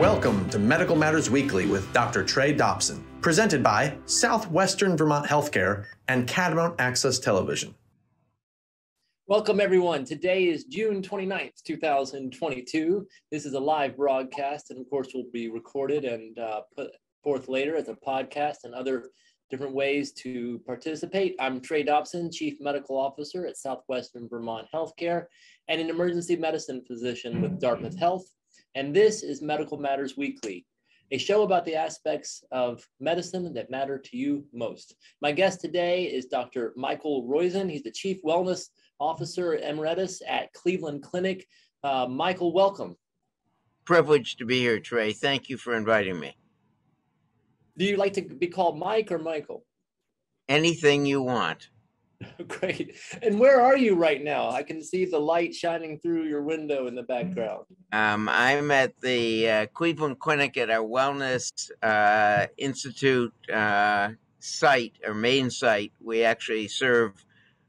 Welcome to Medical Matters Weekly with Dr. Trey Dobson, presented by Southwestern Vermont Healthcare and Catamount Access Television. Welcome, everyone. Today is June 29th, 2022. This is a live broadcast, and of course, will be recorded and uh, put forth later as a podcast and other different ways to participate. I'm Trey Dobson, Chief Medical Officer at Southwestern Vermont Healthcare and an emergency medicine physician with Dartmouth Health. And this is Medical Matters Weekly, a show about the aspects of medicine that matter to you most. My guest today is Dr. Michael Roizen. He's the Chief Wellness Officer Emeritus at Cleveland Clinic. Uh, Michael, welcome. Privileged to be here, Trey. Thank you for inviting me. Do you like to be called Mike or Michael? Anything you want. Great. And where are you right now? I can see the light shining through your window in the background. Um, I'm at the uh, Cleveland Clinic at our Wellness uh, Institute uh, site or main site. We actually serve,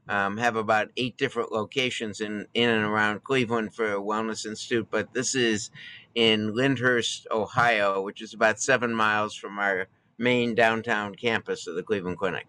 um, have about eight different locations in, in and around Cleveland for Wellness Institute, but this is in Lyndhurst, Ohio, which is about seven miles from our main downtown campus of the Cleveland Clinic.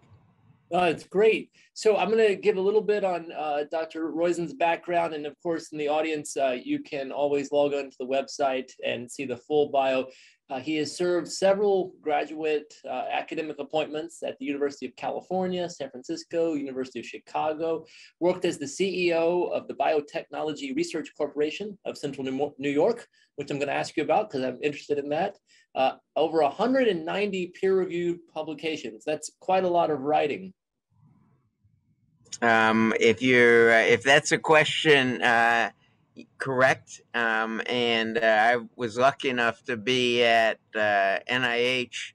Oh, it's great. So I'm going to give a little bit on uh, Dr. Roizen's background. And of course, in the audience, uh, you can always log on to the website and see the full bio. Uh, he has served several graduate uh, academic appointments at the University of California, San Francisco, University of Chicago, worked as the CEO of the Biotechnology Research Corporation of Central New York, which I'm going to ask you about because I'm interested in that. Uh, over 190 peer-reviewed publications. That's quite a lot of writing. Um, if you're, uh, if that's a question, uh, correct. Um, and uh, I was lucky enough to be at uh, NIH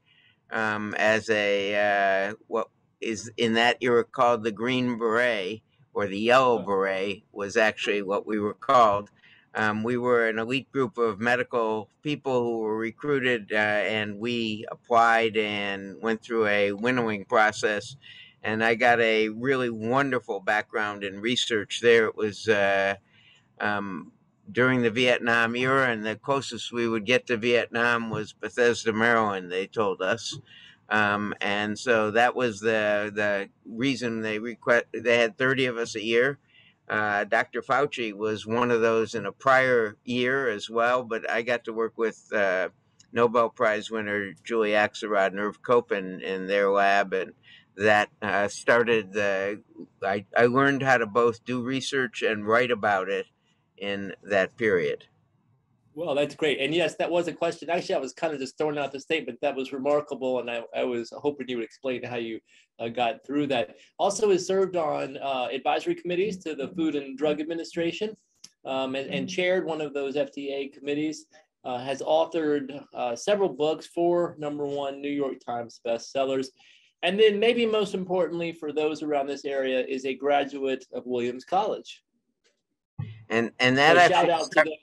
um, as a uh, what is in that era called the Green Beret or the Yellow Beret was actually what we were called. Um, we were an elite group of medical people who were recruited, uh, and we applied and went through a winnowing process. And I got a really wonderful background in research there. It was uh, um, during the Vietnam era, and the closest we would get to Vietnam was Bethesda, Maryland. They told us, um, and so that was the the reason they request. They had thirty of us a year. Uh, Dr. Fauci was one of those in a prior year as well, but I got to work with uh, Nobel Prize winner Julie Axelrod and Irv in their lab, and that uh, started the. I, I learned how to both do research and write about it in that period. Well, that's great. And yes, that was a question. Actually, I was kind of just throwing out the statement. That was remarkable. And I, I was hoping you would explain how you uh, got through that. Also, has served on uh, advisory committees to the Food and Drug Administration um, and, and, chaired one of those FDA committees. Uh, has authored uh, several books, four number one New York Times bestsellers. And then, maybe most importantly for those around this area, is a graduate of Williams College. And and that so actually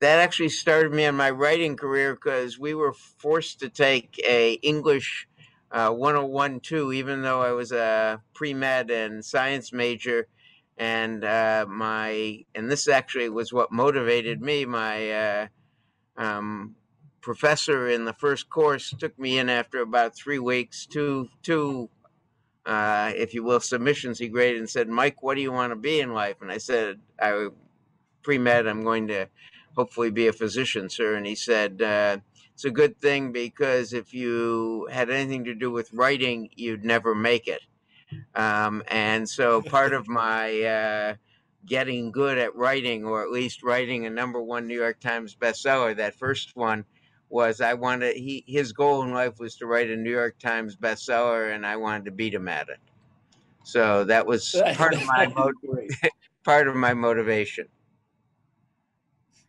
that actually started me on my writing career because we were forced to take a English uh, 101 too, even though I was a pre med and science major. And uh, my and this actually was what motivated me. My uh, um, professor in the first course took me in after about three weeks, two two, uh, if you will, submissions he graded and said, "Mike, what do you want to be in life?" And I said, "I pre med. I'm going to." hopefully be a physician, sir. And he said, uh, it's a good thing because if you had anything to do with writing, you'd never make it. Um, and so part of my uh, getting good at writing, or at least writing a number one New York Times bestseller, that first one was I wanted, he, his goal in life was to write a New York Times bestseller, and I wanted to beat him at it. So that was part of my part of my motivation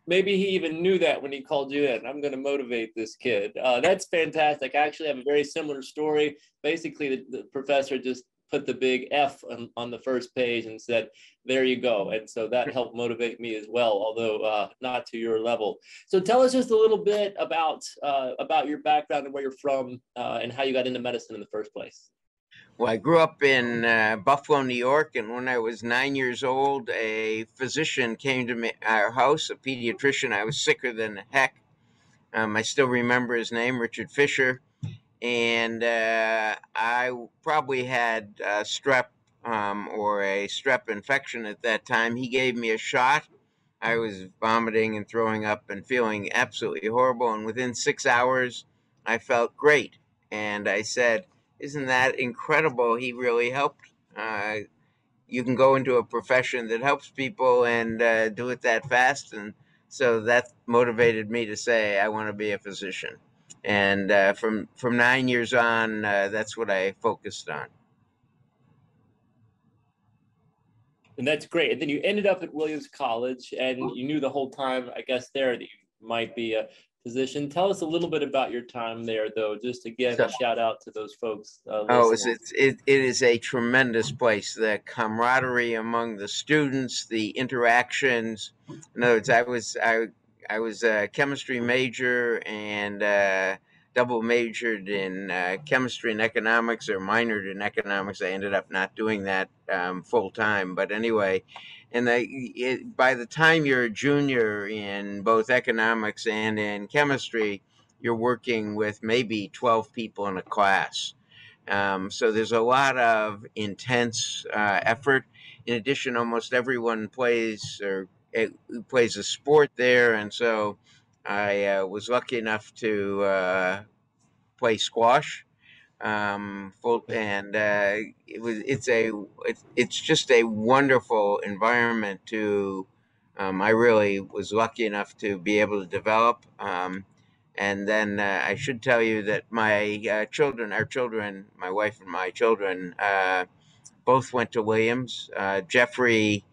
maybe he even knew that when he called you in. I'm going to motivate this kid. Uh, that's fantastic. I actually have a very similar story. Basically, the, the professor just put the big F on, on, the first page and said, there you go. And so that helped motivate me as well, although uh, not to your level. So tell us just a little bit about, uh, about your background and where you're from uh, and how you got into medicine in the first place. Well, I grew up in uh, Buffalo, New York, and when I was nine years old, a physician came to me, our house, a pediatrician. I was sicker than heck, Um, I still remember his name, Richard Fisher, and uh, I probably had uh, strep um, or a strep infection at that time. He gave me a shot. I was vomiting and throwing up and feeling absolutely horrible. And within six hours, I felt great. And I said, Isn't that incredible? He really helped. Uh, you can go into a profession that helps people and uh, do it that fast. And so that motivated me to say, I want to be a physician. And uh, from, from nine years on, uh, that's what I focused on. And that's great. And then you ended up at Williams College, and you knew the whole time, I guess, there that you might be a physician. Tell us a little bit about your time there, though. Just again, so, a shout out to those folks. Uh, oh, it's, it's, it, it is a tremendous place. The camaraderie among the students, the interactions. In other words, I was I I was a chemistry major and. Uh, double majored in uh, chemistry and economics or minored in economics. I ended up not doing that um, full time. But anyway, and the, it, by the time you're a junior in both economics and in chemistry, you're working with maybe 12 people in a class. Um, so there's a lot of intense uh, effort. In addition, almost everyone plays or it, plays a sport there, and so I uh, was lucky enough to uh, play squash. Um, full, and uh, it was it's a it's, it's just a wonderful environment to. Um, I really was lucky enough to be able to develop. Um, and then uh, I should tell you that my uh, children, our children, my wife and my children, uh, both went to Williams. Jeffrey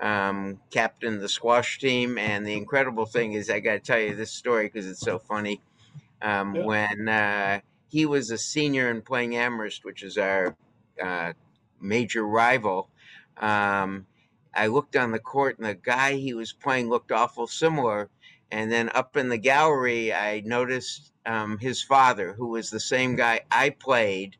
um, captained the squash team, and the incredible thing is, I got to tell you this story because it's so funny. Um, yeah. When uh, he was a senior and playing Amherst, which is our uh, major rival, um, I looked on the court, and the guy he was playing looked awful similar. And then up in the gallery, I noticed um, his father, who was the same guy I played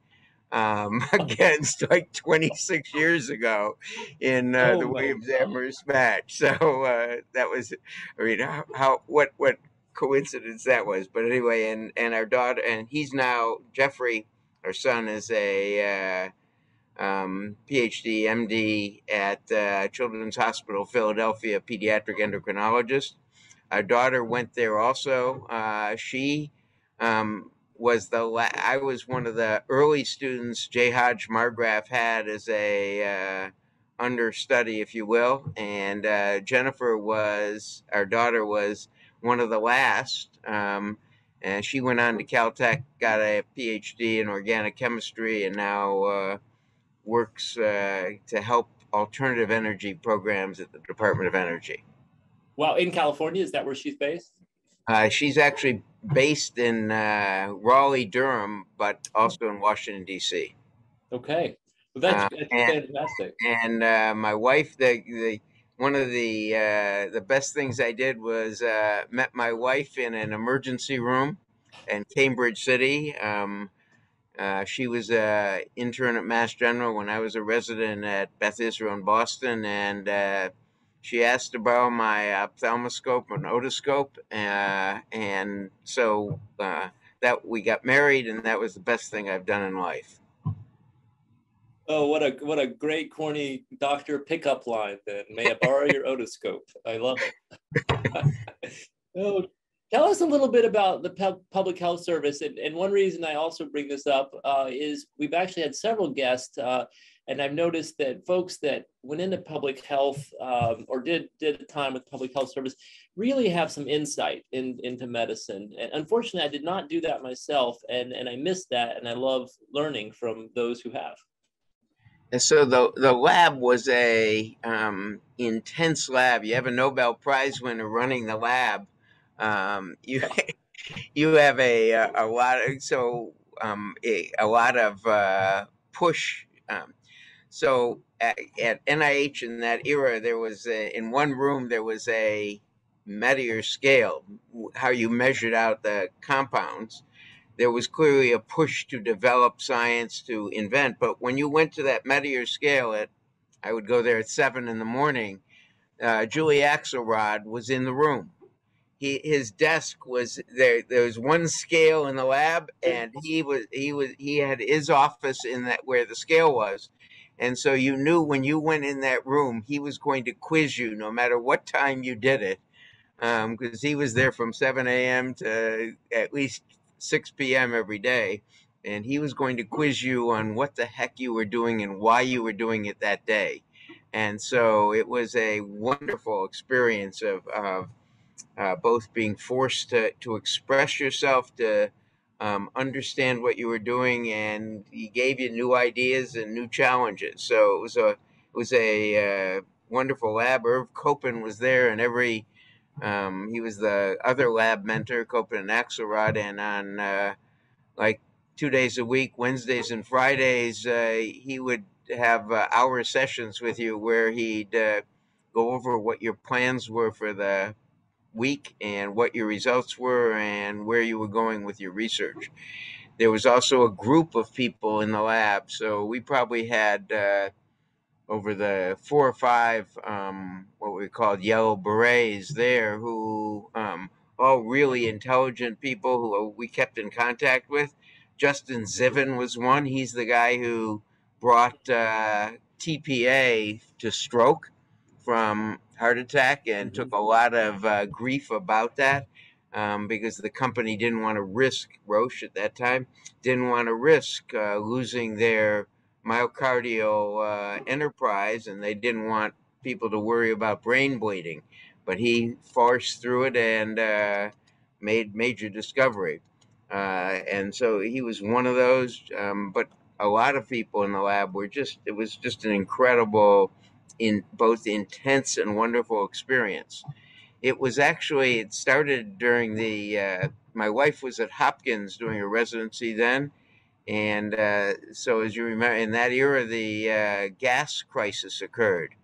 um, against like 26 years ago in uh, oh the Williams Amherst match. So uh, that was, I mean, how, how, what what coincidence that was. But anyway, and and our daughter, and he's now Jeffrey, our son, is a uh, um, PhD, MD at uh, Children's Hospital Philadelphia, pediatric endocrinologist. Our daughter went there also. Uh, she um, was the la- I was one of the early students J. Hodge Markgraf had as a uh, understudy, if you will, and uh, Jennifer was our daughter was one of the last. Um, and she went on to Caltech, got a PhD in organic chemistry, and now uh, works uh, to help alternative energy programs at the Department of Energy. Well, in California, is that where she's based? Uh, she's actually based in uh, Raleigh, Durham, but also in Washington D.C. Okay, well, that's, uh, that's and, fantastic. And uh, my wife, the the one of the uh, the best things I did was uh, met my wife in an emergency room in Cambridge City. Um, uh, she was an intern at Mass General when I was a resident at Beth Israel in Boston, and uh, she asked to borrow my ophthalmoscope and otoscope, uh, and so uh, that we got married, and that was the best thing I've done in life. Oh, what a what a great corny doctor pickup line! Then may I borrow your otoscope? I love it. oh, tell us a little bit about the public health service, and, and one reason I also bring this up uh, is we've actually had several guests, uh, and I've noticed that folks that went into public health um, or did did a time with public health service really have some insight in, into medicine. And unfortunately, I did not do that myself, and and I missed that, and I love learning from those who have. And so the the lab was a um, intense lab. You have a Nobel Prize winner running the lab. Um, you you have a a, lot of so um, a, a, lot of uh, push. Um, so at, at, NIH in that era, there was a, in one room there was a Mettler scale, how you measured out the compounds there was clearly a push to develop science to invent. But when you went to that Mettler scale, at I would go there at seven in the morning. Uh, Julie Axelrod was in the room, he his desk was there. There was one scale in the lab, and he was he was he had his office in that where the scale was, and so you knew when you went in that room, he was going to quiz you no matter what time you did it, because um, he was there from 7 a.m. to at least 6 p.m. every day, and he was going to quiz you on what the heck you were doing and why you were doing it that day. And so it was a wonderful experience of, of uh, both being forced to, to express yourself, to um, understand what you were doing, and he gave you new ideas and new challenges. So it was a it was a uh, wonderful lab. Irv Kopin was there, and every um, he was the other lab mentor, Kopin and Axelrod, and on uh, like two days a week, Wednesdays and Fridays, uh, he would have uh, hour sessions with you where he'd uh, go over what your plans were for the week and what your results were and where you were going with your research. There was also a group of people in the lab, so we probably had uh, over the four or five um, what we called yellow berets there, who um, all really intelligent people who we kept in contact with. Justin Zivin was one. He's the guy who brought uh, TPA to stroke from heart attack and mm-hmm. took a lot of uh, grief about that um, because the company didn't want to risk Roche at that time didn't want to risk uh, losing their myocardial uh, enterprise, and they didn't want people to worry about brain bleeding. But he forced through it and uh, made major discovery. Uh, and so he was one of those. Um, but a lot of people in the lab were just, it was just an incredible in both intense and wonderful experience. It was actually it started during the uh, my wife was at Hopkins doing a residency then, and uh, so as you remember in that era the uh, gas crisis occurred.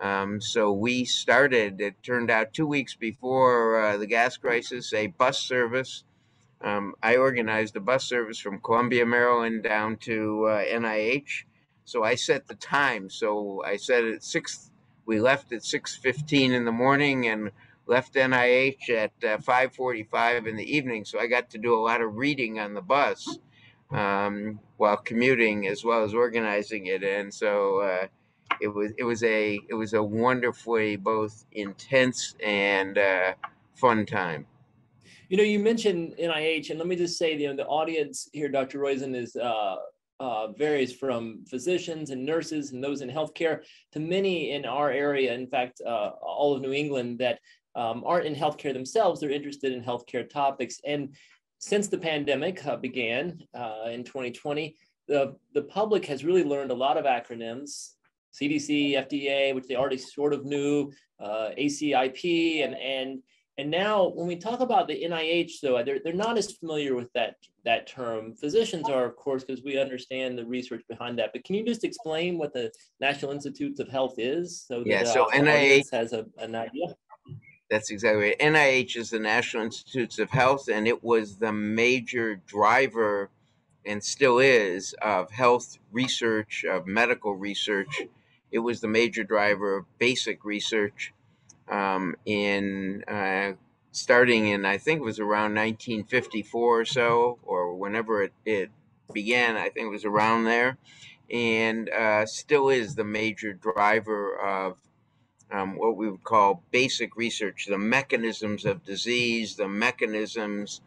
Um, so we started. It turned out two weeks before uh, the gas crisis, a bus service. Um, I organized a bus service from Columbia, Maryland, down to NIH uh, so I set the time. So I said at six. We left at six fifteen in the morning and left NIH at uh, five forty-five in the evening. So I got to do a lot of reading on the bus um, while commuting, as well as organizing it. And so uh, it was it was a it was a wonderfully both intense and uh, fun time. You know, you mentioned NIH, and let me just say, you know, the audience here, Dr. Roizen, is uh, varies from physicians and nurses and those in healthcare to many in our area, in fact, uh, all of New England that um, aren't in healthcare themselves, they're interested in healthcare topics. And since the pandemic uh, began uh, in 2020, the, the public has really learned a lot of acronyms, CDC, FDA, which they already sort of knew, uh, ACIP, and, and and now, when we talk about the NIH, though, they're, they're not as familiar with that, that term. Physicians are, of course, because we understand the research behind that. But can you just explain what the National Institutes of Health is? So yeah, that, so uh, NIH has a, an idea. That's exactly right. NIH is the National Institutes of Health, and it was the major driver and still is of health research, of medical research. It was the major driver of basic research um, in uh, starting in I think it was around 1954 or so, or whenever it, it began. I think it was around there, and uh, still is the major driver of um, what we would call basic research, the mechanisms of disease, the mechanisms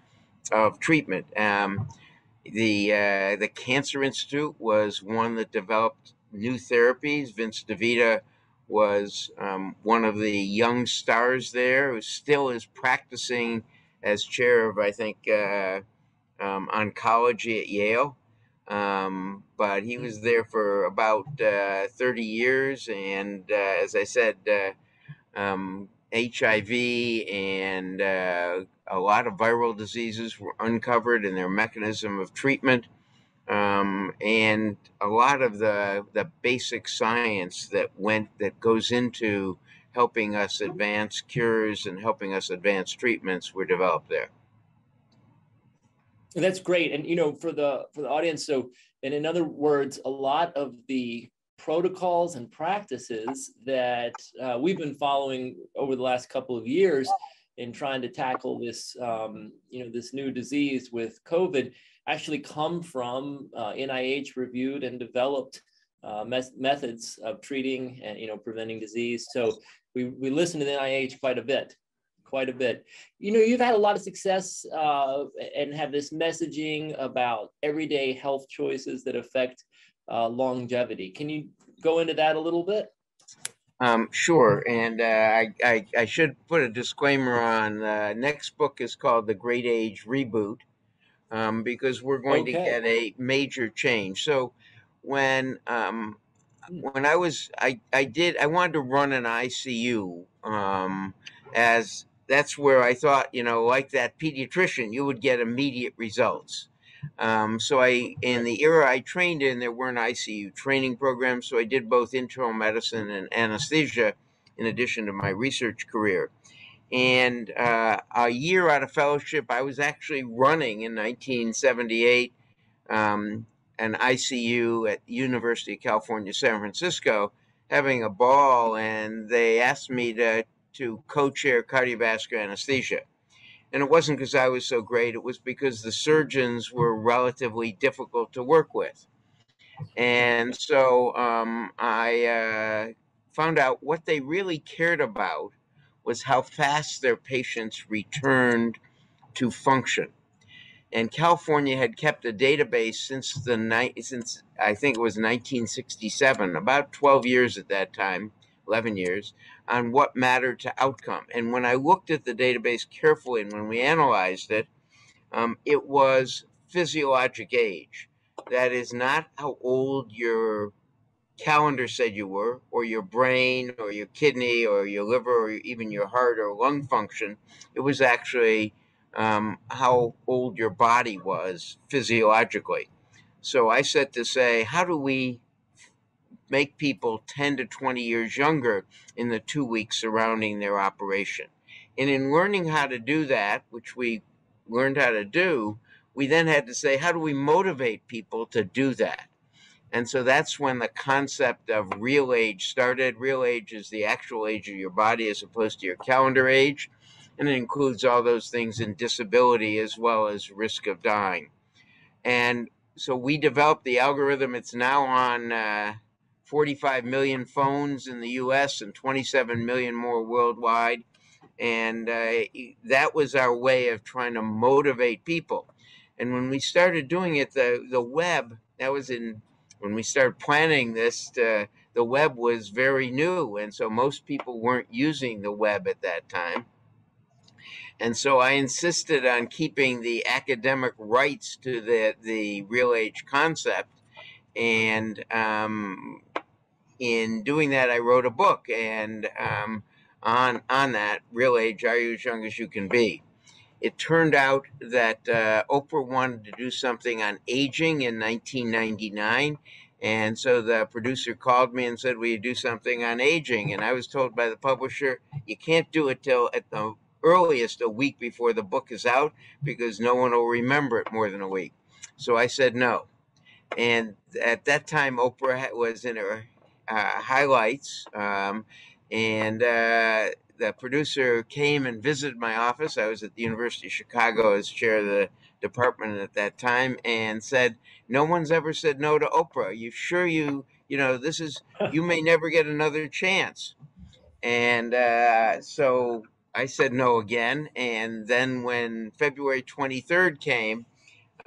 of treatment. Um, the uh, the Cancer Institute was one that developed new therapies. Vince DeVita was um, one of the young stars there who still is practicing as chair of, I think, uh, um, oncology at Yale. Um, but he was there for about uh, 30 years. And uh, as I said, HIV uh, and uh, a lot of viral diseases were uncovered and their mechanism of treatment um, and a lot of the the basic science that went that goes into helping us advance cures and helping us advance treatments were developed there. That's great, and you know, for the for the audience, so and in other words, a lot of the protocols and practices that uh, we've been following over the last couple of years in trying to tackle this, um, you know, this new disease with COVID actually come from uh, NIH reviewed and developed uh, methods of treating and you know preventing disease. So we we listen to the NIH quite a bit, quite a bit. You know, you've had a lot of success uh, and have this messaging about everyday health choices that affect uh, longevity. Can you go into that a little bit? Um, sure, and uh, I, I, I should put a disclaimer on. Uh, next book is called The Great Age Reboot, um, because we're going okay. to get a major change. So when um, hmm. when I was I, I did I wanted to run an ICU um, as that's where I thought you know like that pediatrician you would get immediate results. Um, so I in the era I trained in there weren't ICU training programs, so I did both internal medicine and anesthesia in addition to my research career. And uh, a year out of fellowship, I was actually running in 1978 um, an ICU at University of California, San Francisco, having a ball, and they asked me to to co-chair cardiovascular anesthesia. And it wasn't because I was so great; it was because the surgeons were relatively difficult to work with. And so um, I uh, found out what they really cared about was how fast their patients returned to function. And California had kept a database since the night since I think it was 1967, about 12 years at that time, 11 years, on what mattered to outcome. And when I looked at the database carefully and when we analyzed it, um, it was physiologic age. That is not how old your calendar said you were, or your brain, or your kidney, or your liver, or even your heart or lung function. It was actually um, how old your body was physiologically. So I said to say, how do we make people 10 to 20 years younger in the two weeks surrounding their operation? And in learning how to do that, which we learned how to do, we then had to say, how do we motivate people to do that? And so that's when the concept of real age started. Real age is the actual age of your body as opposed to your calendar age. And it includes all those things in disability as well as risk of dying. And so we developed the algorithm. It's now on uh, 45 million phones in the US and 27 million more worldwide. And uh, that was our way of trying to motivate people. And when we started doing it, the, the web, that was in when we started planning this, uh, the web was very new, and so most people weren't using the web at that time. And so I insisted on keeping the academic rights to the, the real age concept. And um, in doing that, I wrote a book and um, on, on that, Real Age, Are You As Young As You Can Be? It turned out that uh, Oprah wanted to do something on aging in 1999. And so the producer called me and said, Will you do something on aging? And I was told by the publisher, You can't do it till at the earliest a week before the book is out because no one will remember it more than a week. So I said no. And at that time, Oprah was in her uh, highlights. Um, and uh, the producer came and visited my office. I was at the University of Chicago as chair of the department at that time and said, No one's ever said no to Oprah. Are you sure you, you know, this is, you may never get another chance. And uh, so I said no again. And then when February 23rd came,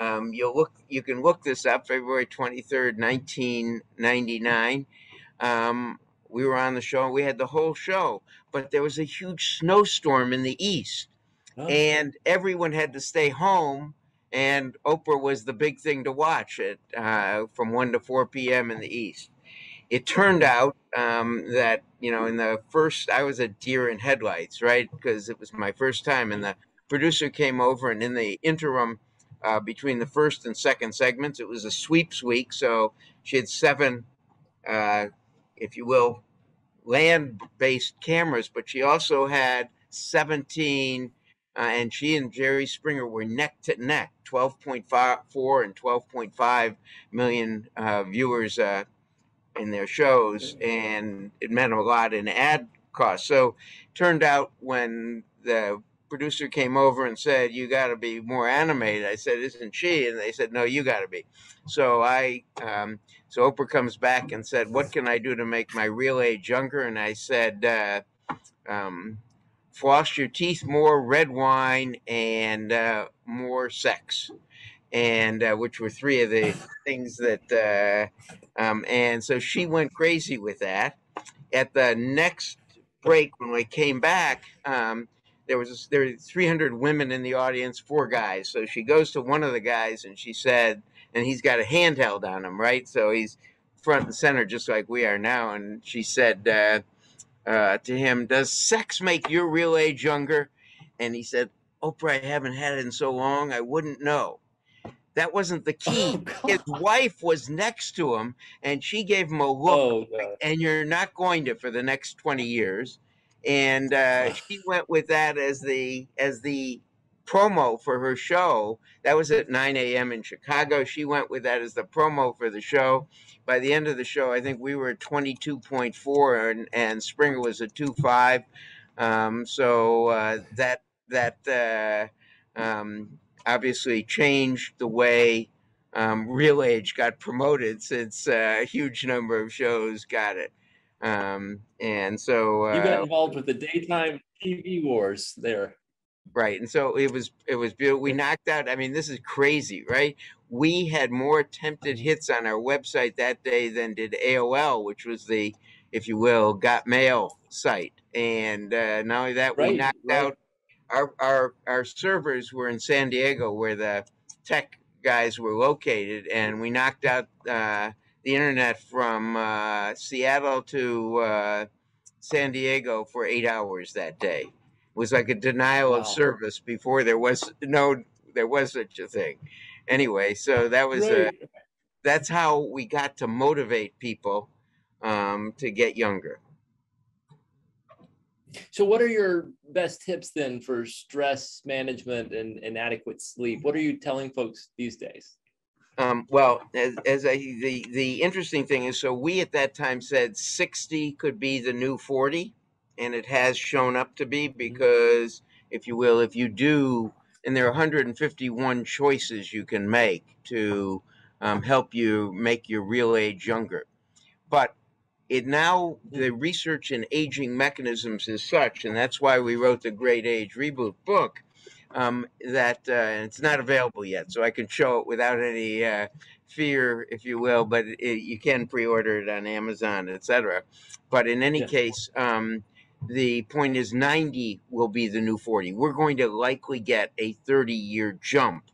um, you'll look, you can look this up, February 23rd, 1999. Um, we were on the show. We had the whole show, but there was a huge snowstorm in the east, oh. and everyone had to stay home. And Oprah was the big thing to watch it uh, from one to four p.m. in the east. It turned out um, that you know in the first I was a deer in headlights, right? Because it was my first time, and the producer came over, and in the interim. Uh, between the first and second segments. It was a sweeps week, so she had seven uh, if you will, land based cameras, but she also had 17, uh, and she and Jerry Springer were neck to neck 12.4 and 12.5 million uh, viewers uh, in their shows, and it meant a lot in ad costs. So turned out when the producer came over and said, "You got to be more animated." I said, "Isn't she?" And they said, "No, you got to be." So I, um, so Oprah comes back and said, "What can I do to make my real age younger?" And I said, uh, um, "Floss your teeth more, red wine, and uh, more sex." And uh, which were three of the things that, uh, um, and so she went crazy with that. At the next break, when we came back, um, there was there were 300 women in the audience, four guys. So she goes to one of the guys and she said, and he's got a handheld on him, right? So he's front and center, just like we are now. And she said uh, uh, to him, "Does sex make your real age younger?" And he said, "Oprah, I haven't had it in so long, I wouldn't know." That wasn't the key. Oh, His wife was next to him, and she gave him a look Oh, and you're not going to for the next 20 years and uh, she went with that as the as the promo for her show. That was at 9 a.m in chicago. She went with that as the promo for the show. By the end of the show i think we were at 22.4 and, and springer was at 2.5 um, so uh, that that uh, um, obviously changed the way um, real age got promoted since uh, a huge number of shows got it um, and so You got uh, involved with the daytime TV wars there. right and so it was it was beautiful we knocked out i mean this is crazy right we had more attempted hits on our website that day than did aol which was the if you will got mail site and uh, not only that we knocked right. out our, our our servers were in san diego where the tech guys were located and we knocked out uh, the internet from uh, seattle to uh, san diego for eight hours that day it was like a denial of service before there was no there was such a thing anyway so that was uh, Right. that's how we got to motivate people um, to get younger So, what are your best tips then for stress management and, and adequate sleep? What are you telling folks these days? Um, well, as, as I, the the interesting thing is, so we at that time said sixty could be the new forty, and it has shown up to be because, if you will, if you do, and there are 151 choices you can make to um, help you make your real age younger, but it now the research in aging mechanisms is such, and that's why we wrote the Great Age Reboot book um, that uh, and it's not available yet, so I can show it without any uh, fear, if you will. But it, you can pre-order it on Amazon, etc. But in any Yeah. case, um, the point is 90 will be the new 40. We're going to likely get a 30-year jump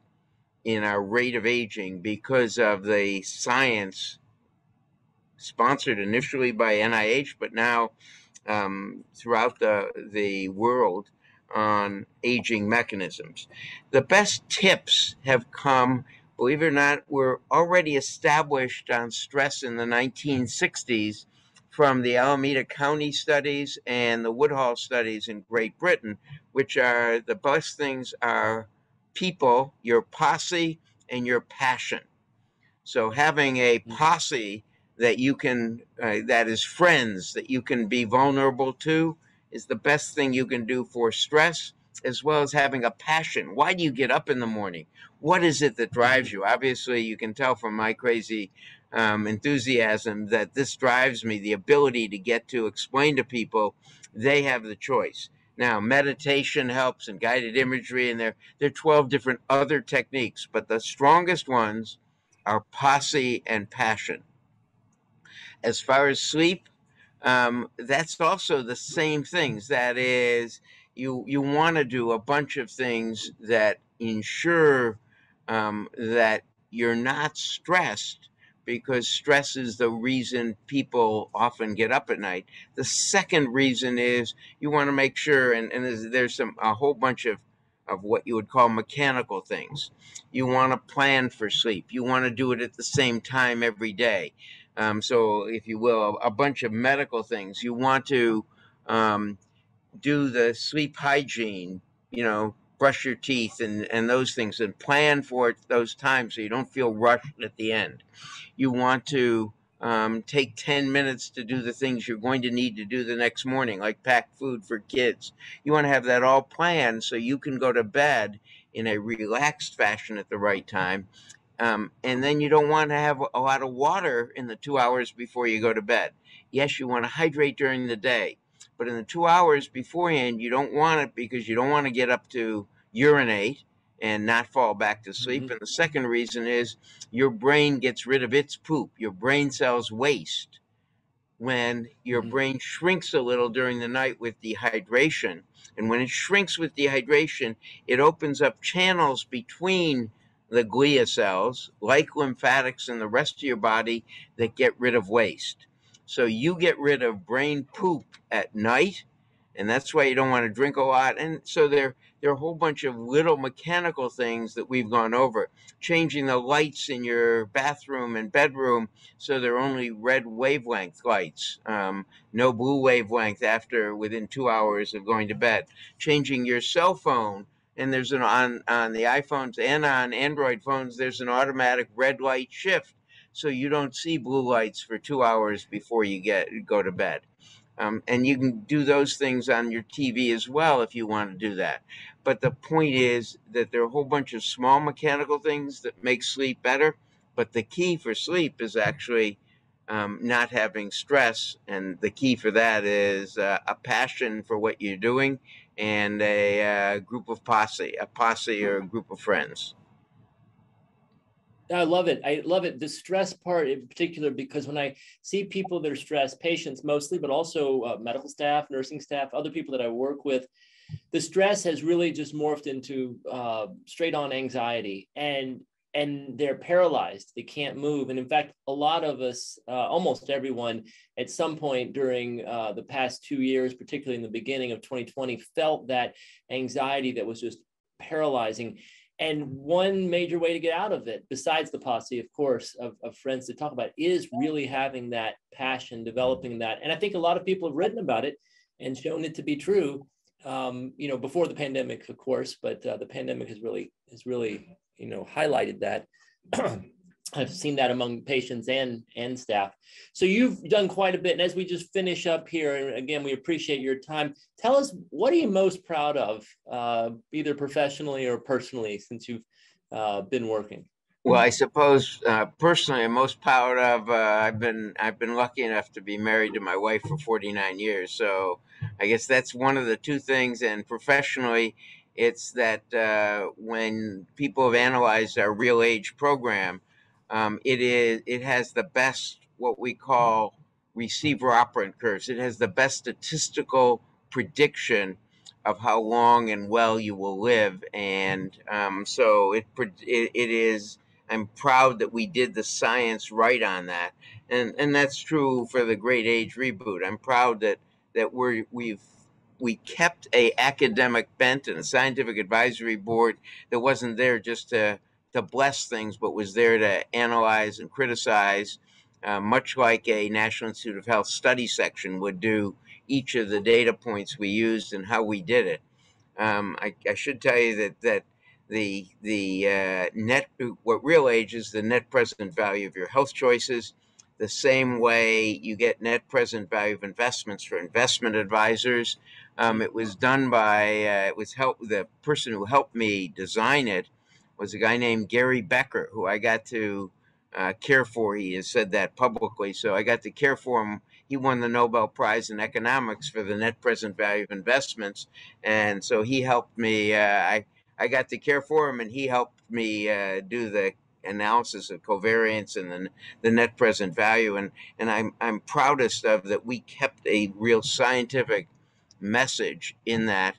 in our rate of aging because of the science sponsored initially by NIH, but now um, throughout the the world on aging mechanisms. The best tips have come, believe it or not, were already established on stress in the 1960s from the Alameda County studies and the Whitehall studies in Great Britain, which are the best things are people, your posse, and your passion. So having a posse that you can, uh, that is friends that you can be vulnerable to, is the best thing you can do for stress, as well as having a passion. Why do you get up in the morning? What is it that drives you? Obviously, you can tell from my crazy um, enthusiasm that this drives me the ability to get to explain to people they have the choice. Now, meditation helps and guided imagery, and there, there are 12 different other techniques, but the strongest ones are posse and passion. As far as sleep, um, that's also the same things. That is, you you want to do a bunch of things that ensure um, that you're not stressed because stress is the reason people often get up at night. The second reason is you want to make sure, and, and there's, there's some a whole bunch of of what you would call mechanical things. You want to plan for sleep. You want to do it at the same time every day. Um, so, if you will, a, bunch of medical things. You want to um, do the sleep hygiene, you know, brush your teeth and, and those things and plan for it those times so you don't feel rushed at the end. You want to Um, take 10 minutes to do the things you're going to need to do the next morning, like pack food for kids. You want to have that all planned so you can go to bed in a relaxed fashion at the right time. Um, and then you don't want to have a lot of water in the two hours before you go to bed. Yes, you want to hydrate during the day, but in the two hours beforehand, you don't want it because you don't want to get up to urinate and not fall back to sleep. Mm-hmm. And the second reason is your brain gets rid of its poop. Your brain cells waste when your mm-hmm. brain shrinks a little during the night with dehydration. And when it shrinks with dehydration, it opens up channels between the glia cells, like lymphatics in the rest of your body, that get rid of waste. So you get rid of brain poop at night, and that's why you don't want to drink a lot. And so there there are a whole bunch of little mechanical things that we've gone over. Changing the lights in your bathroom and bedroom so they're only red wavelength lights, um, no blue wavelength after within two hours of going to bed. Changing your cell phone and there's an on on the iPhones and on Android phones there's an automatic red light shift so you don't see blue lights for 2 hours before you get go to bed. Um, and you can do those things on your TV as well if you want to do that. But the point is that there are a whole bunch of small mechanical things that make sleep better. But the key for sleep is actually um, not having stress. And the key for that is uh, a passion for what you're doing and a uh, group of posse, a posse or a group of friends. I love it. I love it. The stress part in particular, because when I see people that are stressed, patients mostly, but also uh, medical staff, nursing staff, other people that I work with, the stress has really just morphed into uh, straight on anxiety and and they're paralyzed they can't move and in fact a lot of us uh, almost everyone at some point during uh, the past two years particularly in the beginning of 2020 felt that anxiety that was just paralyzing and one major way to get out of it, besides the posse, of course, of, of friends to talk about, is really having that passion, developing that. And I think a lot of people have written about it and shown it to be true. Um, you know, before the pandemic, of course, but uh, the pandemic has really has really you know highlighted that. I've seen that among patients and and staff. So you've done quite a bit. And as we just finish up here, and again, we appreciate your time. Tell us what are you most proud of, uh, either professionally or personally, since you've uh, been working. Well, I suppose uh, personally, I'm most proud of. Uh, I've been I've been lucky enough to be married to my wife for 49 years. So I guess that's one of the two things. And professionally, it's that uh, when people have analyzed our real age program um, it is it has the best what we call receiver operant curves. It has the best statistical prediction of how long and well you will live, and um, so it, it it is. I'm proud that we did the science right on that, and and that's true for the Great Age Reboot. I'm proud that that we're we've we kept a academic bent and a scientific advisory board that wasn't there just to to bless things, but was there to analyze and criticize, uh, much like a National Institute of Health study section would do each of the data points we used and how we did it. Um, I, I, should tell you that that the the uh, net what real age is the net present value of your health choices. The same way you get net present value of investments for investment advisors. Um, it was done by uh, it was help the person who helped me design it was a guy named Gary Becker, who I got to uh, care for. He has said that publicly. So I got to care for him. He won the Nobel Prize in economics for the net present value of investments. And so he helped me. Uh, I, I got to care for him, and he helped me uh, do the analysis of covariance and the, the net present value. And, and I'm, I'm proudest of that we kept a real scientific message in that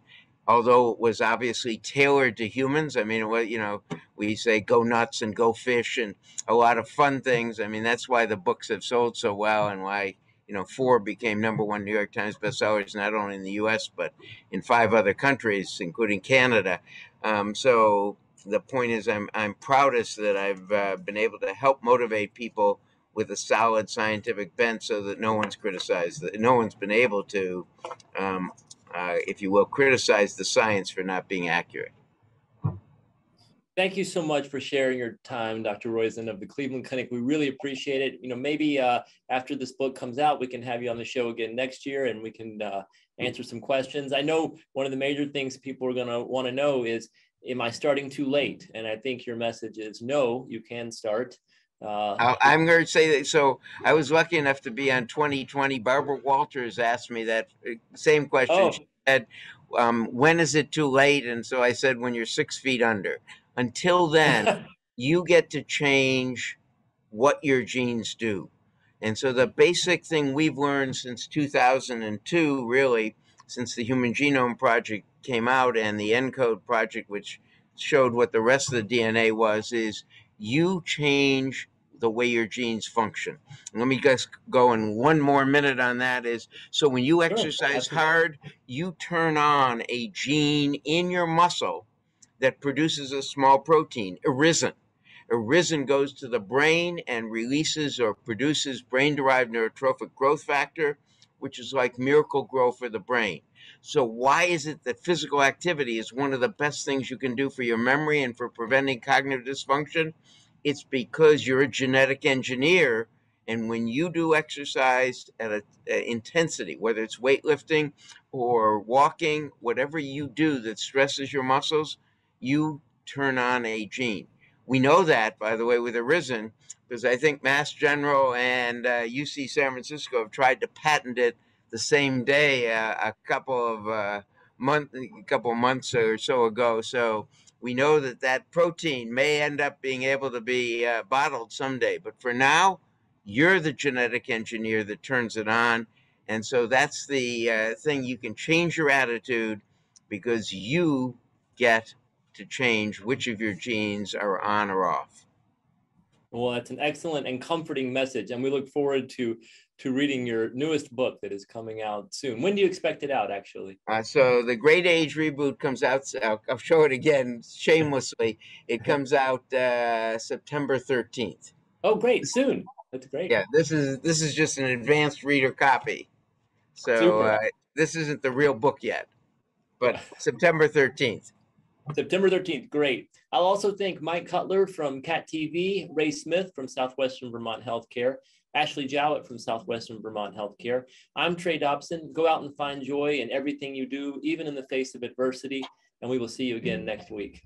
although it was obviously tailored to humans. I mean, well, you know, we say go nuts and go fish and a lot of fun things. I mean, that's why the books have sold so well and why, you know, four became number one New York Times bestsellers, not only in the US, but in five other countries, including Canada. Um, so the point is, I'm, I'm proudest that I've uh, been able to help motivate people with a solid scientific bent so that no one's criticized, that no one's been able to um, uh, if you will, criticize the science for not being accurate. Thank you so much for sharing your time, Dr. Roizen of the Cleveland Clinic. We really appreciate it. You know, maybe uh, after this book comes out, we can have you on the show again next year and we can uh, answer some questions. I know one of the major things people are going to want to know is, am I starting too late? And I think your message is no, you can start. Uh, I'm going to say that. So I was lucky enough to be on 2020. Barbara Walters asked me that uh, same question. Oh. She said, um, "When is it too late?" And so I said, "When you're six feet under." Until then, you get to change what your genes do. And so the basic thing we've learned since 2002, really, since the Human Genome Project came out and the ENCODE project, which showed what the rest of the DNA was, is you change the way your genes function. Let me just go in one more minute on that is so when you exercise hard, you turn on a gene in your muscle that produces a small protein, irisin. Irisin goes to the brain and releases or produces brain derived neurotrophic growth factor, which is like Miracle-Gro for the brain. So, why is it that physical activity is one of the best things you can do for your memory and for preventing cognitive dysfunction? It's because you're a genetic engineer. And when you do exercise at an intensity, whether it's weightlifting or walking, whatever you do that stresses your muscles, you turn on a gene. We know that, by the way, with Irisin, because I think Mass General and uh, UC San Francisco have tried to patent it the same day uh, a couple of uh, month, a couple months or so ago. So we know that that protein may end up being able to be uh, bottled someday. But for now, you're the genetic engineer that turns it on. And so that's the uh, thing. You can change your attitude because you get to change which of your genes are on or off. Well, that's an excellent and comforting message. And we look forward to to reading your newest book that is coming out soon. When do you expect it out, actually? Uh, so the Great Age reboot comes out. I'll, I'll show it again shamelessly. It comes out uh, September thirteenth. Oh, great! Soon. That's great. Yeah, this is this is just an advanced reader copy. So uh, this isn't the real book yet, but September thirteenth. September 13th, great. I'll also thank Mike Cutler from CAT TV, Ray Smith from Southwestern Vermont Healthcare, Ashley Jowett from Southwestern Vermont Healthcare. I'm Trey Dobson. Go out and find joy in everything you do, even in the face of adversity, and we will see you again next week.